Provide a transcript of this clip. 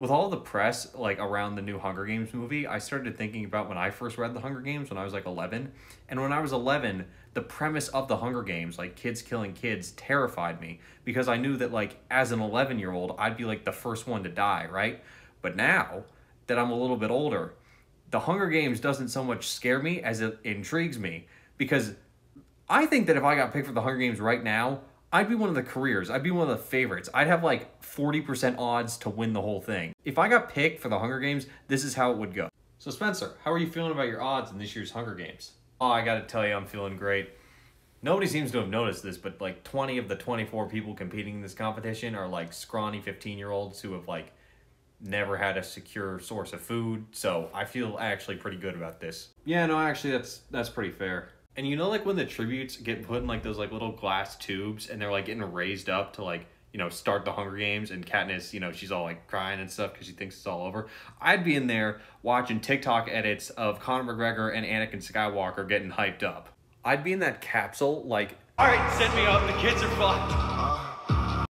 With all the press like around the new Hunger Games movie, I started thinking about when I first read the Hunger Games when I was like 11. And when I was 11, the premise of the Hunger Games, like kids killing kids, terrified me because I knew that like as an 11-year-old, I'd be like the first one to die, right? But now that I'm a little bit older, the Hunger Games doesn't so much scare me as it intrigues me because I think that if I got picked for the Hunger Games right now, I'd be one of the careers. I'd be one of the favorites. I'd have like 40% odds to win the whole thing. If I got picked for the Hunger Games, this is how it would go. So Spencer, how are you feeling about your odds in this year's Hunger Games? Oh, I gotta tell you, I'm feeling great. Nobody seems to have noticed this, but like 20 of the 24 people competing in this competition are like scrawny 15 year olds who have like never had a secure source of food. So I feel actually pretty good about this. Yeah, no, actually that's that's pretty fair. And you know like when the tributes get put in like those like little glass tubes and they're like getting raised up to like you know, start the Hunger Games and Katniss, you know, she's all like crying and stuff because she thinks it's all over. I'd be in there watching TikTok edits of Conor McGregor and Anakin Skywalker getting hyped up. I'd be in that capsule like, all right, send me up. The kids are fucked.